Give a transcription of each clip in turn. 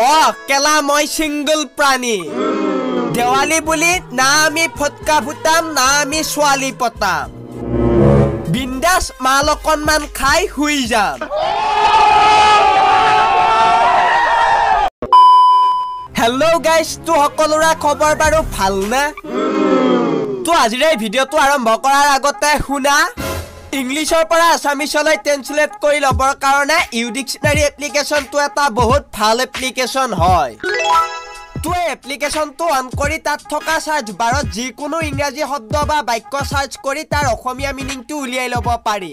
অ কেলা মই চিংগল প্ৰাণী। দেৱালী বুলি না আমি ফটকা ফুটাম না আমি ছোৱালী পতাম। বিন্দাস মাল অকণমান খাই শুই যাম। হেল্ল' গাইজ তো সকলোৰে খবৰ বাৰু ভালনে? তো আজিৰ ভিডিঅ'টো আৰম্ভ কৰাৰ আগতে শুনা। ইংলিছৰ পৰা আছামিছলৈ ট্ৰেঞ্চলেট কৰি ল'বৰ কাৰণে ইউ ডিক্সনাৰী এপ্লিকেশ্যনটো এটা বহুত ভাল এপ্লিকেশ্যন হয়। তো এই এপ্লিকেশ্যনটো অন কৰি তাত থকা চাৰ্চ বাৰত যিকোনো ইংৰাজী শব্দ বা বাক্য চাৰ্চ কৰি তাৰ অসমীয়া মিনিংটো উলিয়াই ল'ব পাৰি।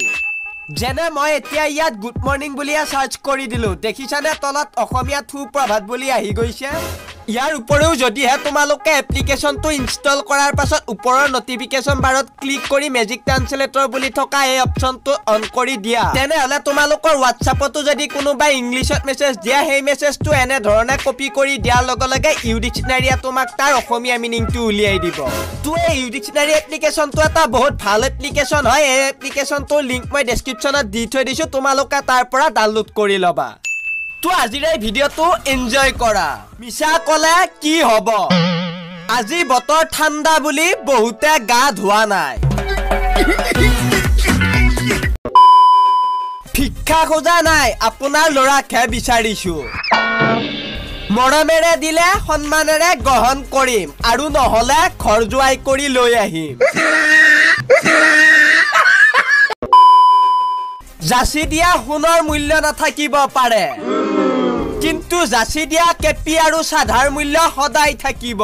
যেনে মই এতিয়া ইয়াত গুড মৰ্ণিং বুলিয়ে চাৰ্চ কৰি দিলো। দেখিছানে তলত অসমীয়া থু প্ৰভাত বুলি আহি গৈছে? ইয়াৰ উপৰিও যদিহে তোমালোকে এপ্লিকেশ্যনটো ইনষ্টল কৰাৰ পাছত ওপৰৰ নটিফিকেশ্যন বাৰত ক্লিক কৰি মেজিক ট্ৰান্সলেটৰ বুলি থকা এই অপশ্যনটো অন কৰি দিয়া। তেনেহ'লে তোমালোকৰ হোৱাটছআপতো যদি কোনোবাই ইংলিছত মেছেজ দিয়া সেই মেছেজটো এনেধৰণে কপি কৰি দিয়াৰ লগে লগে ইউ ডিক্সনাৰীয়ে তোমাক তাৰ অসমীয়া মিনিংটো উলিয়াই দিব। তো এই ইউ ডিক্সনাৰী এপ্লিকেশ্যনটো এটা বহুত ভাল এপ্লিকেশ্যন হয়। এই এপ্লিকেশ্যনটোৰ লিংক মই ডেছক্ৰিপশ্যনত দি থৈ দিছোঁ। তোমালোকে তাৰ পৰা ডাউনলোড কৰি ল'বা। তো আজিৰ এই ভিডিঅ'টো এনজয় কৰা। মিছা ক'লে কি হ'ব? আজি বতৰ ঠাণ্ডা বুলি বহুতে গা ধোৱা নাই। ভিক্ষা খোজা নাই আপোনাৰ ল'ৰাকহে বিচাৰিছো। মৰমেৰে দিলে সন্মানেৰে গ্ৰহণ কৰিম আৰু নহ'লে ঘৰ জোৱাই কৰি লৈ আহিম। যাচি দিয়া সোণৰ মূল্য নাথাকিব পাৰে। কিন্তু যাচি দিয়া কেপি আৰু চাধাৰ মূল্য সদায় থাকিব।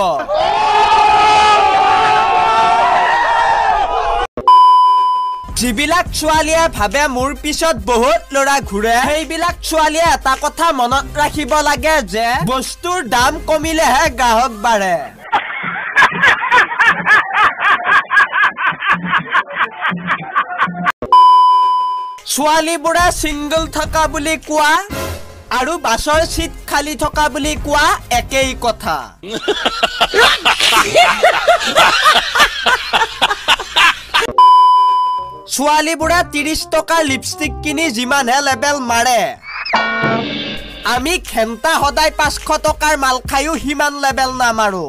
যিবিলাক ছোৱালীয়ে ভাবে মোৰ পিছত বহুত ল'ৰা ঘূৰে সেইবিলাক ছোৱালীয়ে এটা কথা মনত ৰাখিব লাগে যে বস্তুৰ দাম কমিলেহে গ্ৰাহক বাঢ়ে। ছোৱালীবোৰে ছিংগল থকা বুলি কোৱা আৰু বাছৰ চিট খালী থকা বুলি কোৱা একেই কথা। ছোৱালীবোৰে ত্ৰিশ টকাৰ লিপষ্টিক কিনি যিমানহে লেবেল মাৰে। আমি ঘেণ্টা সদায় পাঁচশ টকাৰ মাল খায়ো সিমান লেবেল নামাৰো।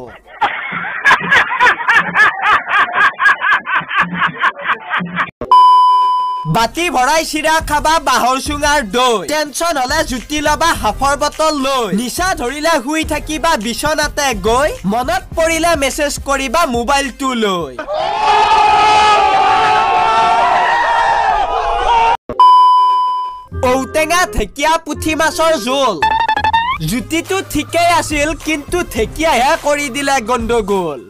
বাতি ভৰাই চিৰা খাবা বাঁহৰ চুঙাৰ দৈ। টেনচন হলে জুতি লবা হাফৰ বটল লৈ। নিচা ধৰিলে শুই থাকিবা বিচনাতে গৈ। মনত পৰিলে মেছেজ কৰিবা মোবাইলটো লৈ। ঔটেঙা ঢেকীয়া পুঠি মাছৰ জোল। জুতিটো ঠিকেই আছিল কিন্তু ঢেকীয়াহে কৰি দিলে গণ্ডগোল।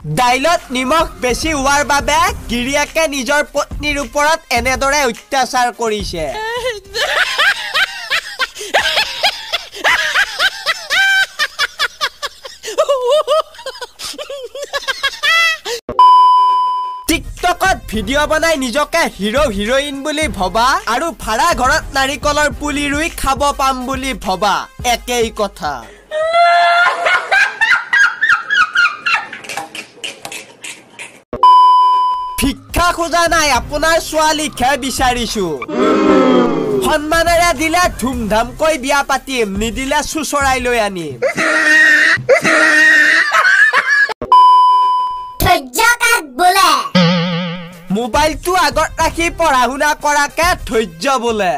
দাইলত নিমখ বেছি হোৱাৰ বাবে গিৰিয়েকে নিজৰ পত্নীৰ ওপৰত এনেদৰে অত্যাচাৰ কৰিছে। টিকটকত ভিডিঅ' বনাই নিজকে হিৰ' হিৰইন বুলি ভবা আৰু ভাড়া ঘৰত নাৰিকলৰ পুলি ৰুই খাব পাম বুলি ভবা। একেই কথা। ভিক্ষা খোজা নাই আপোনাৰ ছোৱালীকহে বিচাৰিছো সন্মানেৰে দিলে ধুমধামকৈ বিয়া পাতিম নিদিলে চুচৰাই লৈ আনিম মোবাইলটো আগত ৰাখি পঢ়া শুনা কৰাকে ধৈৰ্য বোলে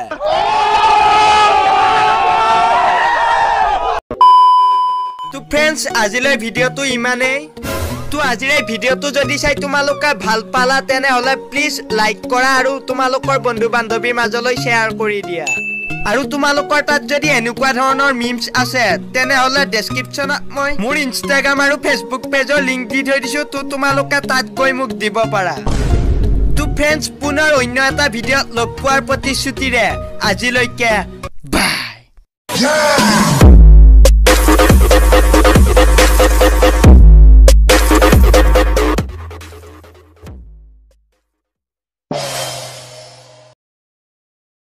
তো ফ্ৰেণ্ডছ আজিলৈ ভিডিঅ'টো ইমানেই তো আজিৰ এই ভিডিঅ'টো যদি চাই তোমালোকে ভাল পালা তেনেহ'লে প্লিজ লাইক কৰা আৰু তোমালোকৰ বন্ধু বান্ধৱীৰ মাজলৈ শ্বেয়াৰ কৰি দিয়া। আৰু তোমালোকৰ তাত যদি এনেকুৱা ধৰণৰ মিমছ আছে তেনেহ'লে ডেছক্ৰিপশ্যনত মই মোৰ ইনষ্টাগ্ৰাম আৰু ফেচবুক পেজৰ লিংক দি থৈ দিছোঁ তো তোমালোকে তাত গৈ মোক দিব পাৰা। তো ফ্ৰেণ্ডছ পুনৰ অন্য এটা ভিডিঅ'ত লগ পোৱাৰ প্ৰতিশ্ৰুতিৰে আজিলৈকে